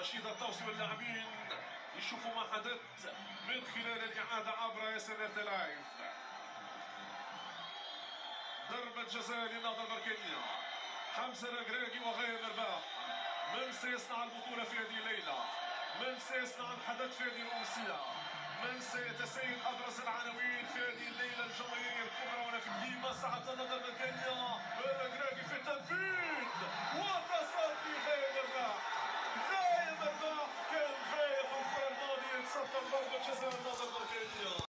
رشيد الطوسي واللاعبين يشوفوا ما حدث من خلال الإعادة عبر SN Live ضربة جزاء لنهضة بركانية حمزة الرقراقي وأنس مرباح من سيصنع البطولة في هذه الليلة؟ من سيصنع الحدث في هذه الأمسية؟ من سيتسيد أبرز العناوين في هذه الليلة الجماهيرية الكبرى ونفي ديما سعد النهضة البركانية Welcome back to another location.